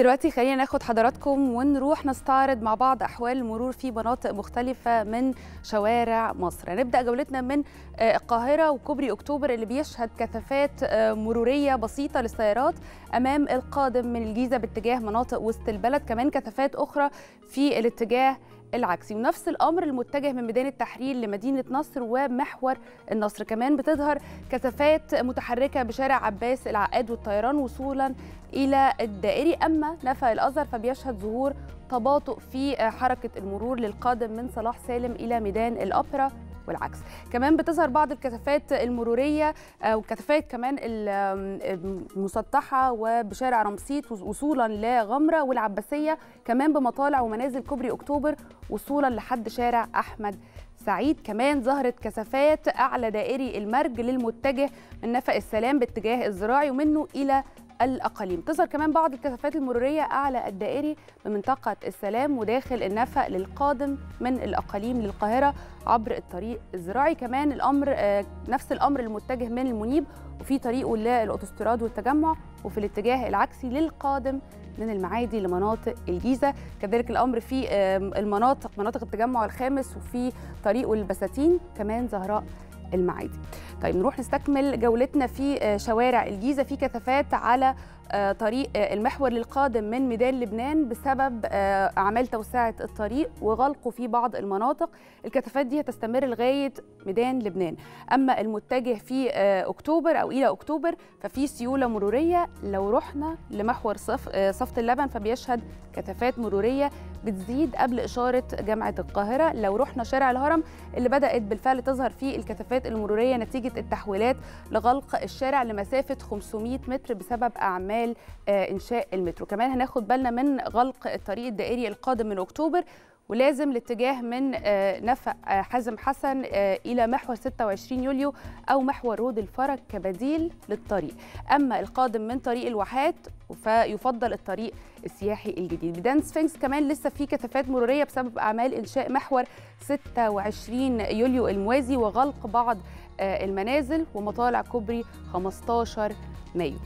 دلوقتي خلينا ناخد حضراتكم ونروح نستعرض مع بعض أحوال المرور في مناطق مختلفة من شوارع مصر. هنبدا جولتنا من القاهرة وكوبري أكتوبر اللي بيشهد كثافات مرورية بسيطة للسيارات أمام القادم من الجيزة باتجاه مناطق وسط البلد. كمان كثافات أخرى في الاتجاه العكسي. ونفس الأمر المتجه من ميدان التحرير لمدينة نصر ومحور النصر. كمان بتظهر كثافات متحركة بشارع عباس العقاد والطيران وصولا إلى الدائري. أما نفق الأزهر فبيشهد ظهور تباطؤ في حركة المرور للقادم من صلاح سالم إلى ميدان الأوبرا. والعكس. كمان بتظهر بعض الكثافات المرورية وكثافات كمان المسطحه وبشارع رمسيس وصولا لغمرة والعباسية كمان بمطالع ومنازل كوبري أكتوبر وصولا لحد شارع أحمد سعيد. كمان ظهرت كثافات أعلى دائري المرج للمتجه من نفق السلام باتجاه الزراعي ومنه إلى الأقاليم. تظهر كمان بعض الكثافات المرورية أعلى الدائري بمنطقة السلام وداخل النفق للقادم من الأقاليم للقاهرة عبر الطريق الزراعي. كمان الأمر نفس الأمر المتجه من المنيب وفي طريقه للأوتوستراد والتجمع وفي الاتجاه العكسي للقادم من المعادي لمناطق الجيزة. كذلك الأمر في المناطق مناطق التجمع الخامس وفي طريقه البساتين كمان زهراء المعادي. طيب نروح نستكمل جولتنا في شوارع الجيزة. في كثافات على طريق المحور للقادم من ميدان لبنان بسبب أعمال توسعة الطريق وغلقه في بعض المناطق. الكثافات دي هتستمر لغاية ميدان لبنان. أما المتجه في أكتوبر أو إلى أكتوبر ففي سيولة مرورية. لو رحنا لمحور صف صفت اللبن فبيشهد كثافات مرورية بتزيد قبل إشارة جامعة القاهرة. لو رحنا شارع الهرم اللي بدأت بالفعل تظهر فيه الكثافات المرورية نتيجة التحويلات لغلق الشارع لمسافة 500 متر بسبب أعمال اعمال إنشاء المترو. كمان هناخد بالنا من غلق الطريق الدائري القادم من أكتوبر. ولازم الاتجاه من نفق حازم حسن إلى محور 26 يوليو أو محور رود الفرج كبديل للطريق. أما القادم من طريق الواحات فيفضل الطريق السياحي الجديد. ميدان سفنكس كمان لسه في كثافات مرورية بسبب أعمال إنشاء محور 26 يوليو الموازي وغلق بعض المنازل ومطالع كوبري 15 مايو.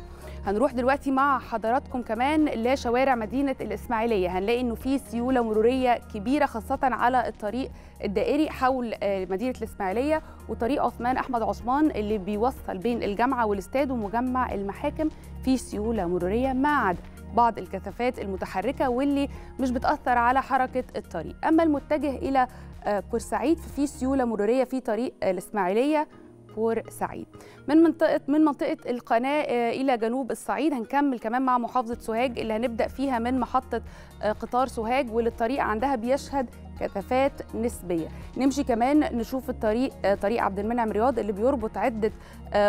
هنروح دلوقتي مع حضراتكم كمان لشوارع مدينة الإسماعيلية. هنلاقي إنه في سيولة مرورية كبيرة خاصة على الطريق الدائري حول مدينة الإسماعيلية وطريق عثمان أحمد عثمان اللي بيوصل بين الجامعة والاستاد ومجمع المحاكم في سيولة مرورية ما عدا بعض الكثافات المتحركة واللي مش بتأثر على حركة الطريق. أما المتجه إلى بورسعيد ففي سيولة مرورية في طريق الإسماعيلية. بورسعيد من منطقه من منطقة القناة إلى جنوب الصعيد هنكمل كمان مع محافظة سوهاج اللي هنبدأ فيها من محطة قطار سوهاج واللي الطريق عندها بيشهد كثافات نسبية. نمشي كمان نشوف الطريق طريق عبد المنعم رياض اللي بيربط عدة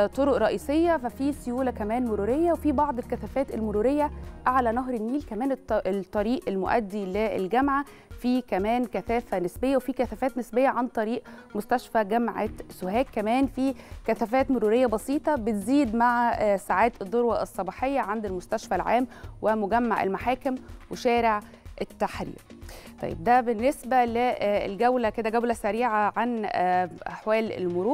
طرق رئيسية ففي سيولة كمان مرورية وفي بعض الكثافات المرورية أعلى نهر النيل كمان الطريق المؤدي للجامعة. في كمان كثافة نسبية وفي كثافات نسبية عن طريق مستشفى جامعة سوهاج. كمان في كثافات مرورية بسيطة بتزيد مع ساعات الذروة الصباحية عند المستشفى العام ومجمع المحاكم وشارع التحرير. طيب ده بالنسبة للجولة كده جولة سريعة عن أحوال المرور.